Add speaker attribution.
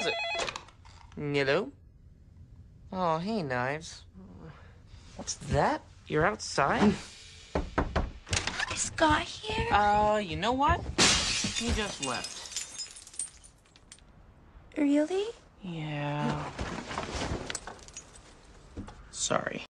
Speaker 1: does it? Hello? Oh, hey, Knives. What's that? You're outside?
Speaker 2: Is Scott here?
Speaker 1: Uh, you know what? He just left.
Speaker 2: Really?
Speaker 1: Yeah. Sorry.